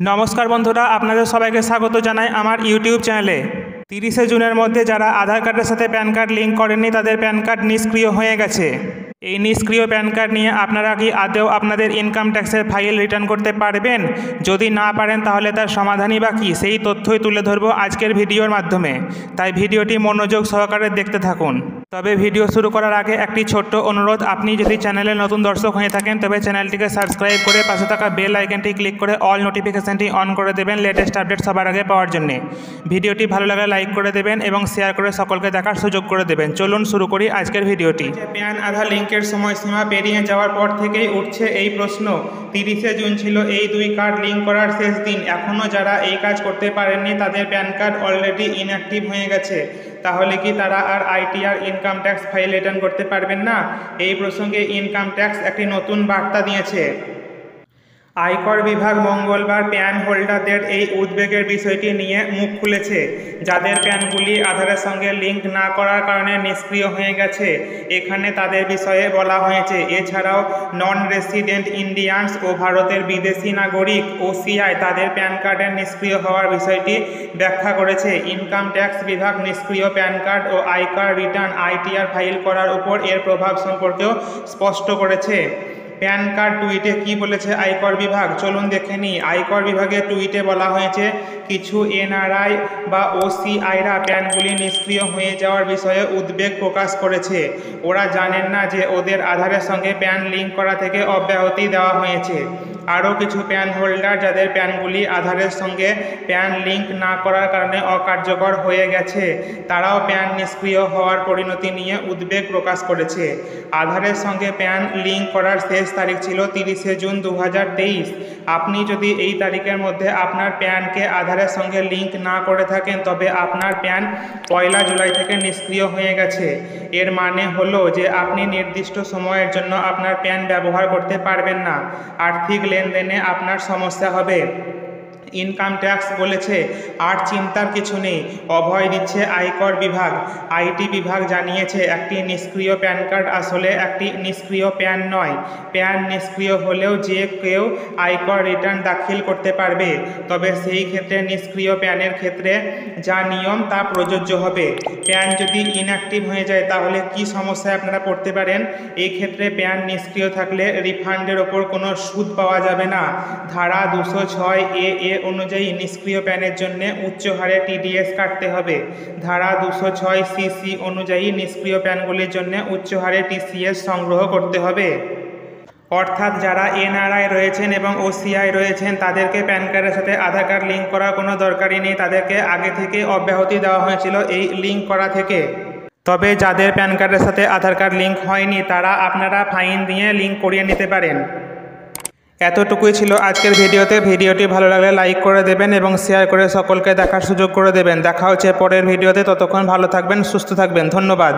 নমস্কার বন্ধুরা, আপনাদের সবাইকে স্বাগত জানাই আমার ইউটিউব চ্যানেলে। তিরিশে জুনের মধ্যে যারা আধার কার্ডের সাথে প্যান কার্ড লিঙ্ক করেননি, তাদের প্যান কার্ড নিষ্ক্রিয় হয়ে গেছে। এই নিষ্ক্রিয় প্যান কার্ড নিয়ে আপনারা কি আদৌ আপনাদের ইনকাম ট্যাক্সের ফাইল রিটার্ন করতে পারবেন? যদি না পারেন, তাহলে তার সমাধানই বা কী? সেই তথ্যই তুলে ধরব আজকের ভিডিওর মাধ্যমে। তাই ভিডিওটি মনোযোগ সহকারে দেখতে থাকুন। তবে ভিডিও শুরু করার আগে একটি ছোট্ট অনুরোধ। আপনি যদি চ্যানেলে নতুন দর্শক হয়ে থাকেন, তবে চ্যানেলটিকে সাবস্ক্রাইব করে পাশে থাকা বেল আইকনটি ক্লিক করে অল নোটিফিকেশানটি অন করে দেবেন লেটেস্ট আপডেট সবার আগে পাওয়ার জন্য। ভিডিওটি ভালো লাগলে লাইক করে দেবেন এবং শেয়ার করে সকলকে দেখার সুযোগ করে দেবেন। চলুন শুরু করি আজকের ভিডিওটি। প্যান আধার লিঙ্কের সময়সীমা পেরিয়ে যাওয়ার পর থেকেই উঠছে এই প্রশ্ন। তিরিশে জুন ছিল এই দুই কার্ড লিঙ্ক করার শেষ দিন। এখনও যারা এই কাজ করতে পারেননি, তাদের প্যান কার্ড অলরেডি ইনঅ্যাক্টিভ হয়ে গেছে। তাহলে কি তারা আর ITR income tax file return করতে পারবেন না। এই প্রসঙ্গে ইনকাম ট্যাক্স একটি নতুন বার্তা দিয়েছে। আয়কর বিভাগ মঙ্গলবার প্যান হোল্ডারদের এই উদ্বেগের বিষয়টি নিয়ে মুখ খুলেছে। যাদের প্যানগুলি আধারের সঙ্গে লিঙ্ক না করার কারণে নিষ্ক্রিয় হয়ে গেছে, এখানে তাদের বিষয়ে বলা হয়েছে। এছাড়াও নন রেসিডেন্ট ইন্ডিয়ানস ও ভারতের বিদেশি নাগরিক ও সিআই তাদের প্যান কার্ডের নিষ্ক্রিয় হওয়ার বিষয়টি ব্যাখ্যা করেছে। ইনকাম ট্যাক্স বিভাগ নিষ্ক্রিয় প্যান কার্ড ও আয়কার রিটার্ন আইটিআর ফাইল করার উপর এর প্রভাব সম্পর্কেও স্পষ্ট করেছে। প্যান কার্ড টুইটে কি বলেছে আয়কর বিভাগ? চলুন দেখে নিই আয়কর বিভাগের টুইটে বলা হয়েছে, কিছু এনআরআই বা ওসিআইরা প্যানগুলি নিষ্ক্রিয় হয়ে যাওয়ার বিষয়ে উদ্বেগ প্রকাশ করেছে। ওরা জানেন না যে ওদের আধারের সঙ্গে প্যান লিঙ্ক করা থেকে অব্যাহতি দেওয়া হয়েছে। আরও কিছু প্যান হোল্ডার যাদের প্যানগুলি আধারের সঙ্গে প্যান লিঙ্ক না করার কারণে অকার্যকর হয়ে গেছে, তারাও প্যান নিষ্ক্রিয় হওয়ার পরিণতি নিয়ে উদ্বেগ প্রকাশ করেছে। আধারের সঙ্গে প্যান লিঙ্ক করার শেষ তারিখ ছিল তিরিশে জুন দু হাজার তেইশ। আপনি যদি এই তারিখের মধ্যে আপনার প্যানকে আধারের সঙ্গে লিঙ্ক না করে থাকেন, তবে আপনার প্যান পয়লা জুলাই থেকে নিষ্ক্রিয় হয়ে গেছে। এর মানে হলো যে আপনি নির্দিষ্ট সময়ের জন্য আপনার প্যান ব্যবহার করতে পারবেন না। আর্থিক লেনদেনে আপনার সমস্যা হবে। ইনকাম ট্যাক্স বলেছে, আর চিন্তার কিছু নেই। অভয় দিচ্ছে আয়কর বিভাগ। আইটি বিভাগ জানিয়েছে, একটি নিষ্ক্রিয় প্যান কার্ড আসলে একটি নিষ্ক্রিয় প্যান নয়। প্যান নিষ্ক্রিয় হলেও যে কেউ আয়কর রিটার্ন দাখিল করতে পারবে। তবে সেই ক্ষেত্রে নিষ্ক্রিয় প্যানের ক্ষেত্রে যা নিয়ম, তা প্রযোজ্য হবে। প্যান যদি ইনঅ্যাক্টিভ হয়ে যায়, তাহলে কি সমস্যায় আপনারা পড়তে পারেন? এই ক্ষেত্রে প্যান নিষ্ক্রিয় থাকলে রিফান্ডের ওপর কোনো সুদ পাওয়া যাবে না। ধারা দুশো ছয় এ এ অনুযায়ী নিষ্ক্রিয় প্যানের জন্য উচ্চ হারে টিডিএস কাটতে হবে। ধারা দুশো ছয় সিসি অনুযায়ী নিষ্ক্রিয় প্যানগুলির জন্য উচ্চ হারে টিসিএস সংগ্রহ করতে হবে। অর্থাৎ যারা এনআরআই রয়েছেন এবং ওসিআই রয়েছেন, তাদেরকে প্যান কার্ডের সাথে আধার কার্ড লিঙ্ক করার কোনো দরকারই নেই। তাদেরকে আগে থেকে অব্যাহতি দেওয়া হয়েছিল এই লিঙ্ক করা থেকে। তবে যাদের প্যান কার্ডের সাথে আধার কার্ড লিঙ্ক হয়নি, তারা আপনারা ফাইন দিয়ে লিঙ্ক করিয়ে নিতে পারেন। এতটুকুই ছিল আজকের ভিডিওতে। ভিডিওটি ভালো লাগলে লাইক করে দেবেন এবং শেয়ার করে সকলকে দেখার সুযোগ করে দেবেন। দেখা হচ্ছে পরের ভিডিওতে। ততক্ষণ ভালো থাকবেন, সুস্থ থাকবেন। ধন্যবাদ।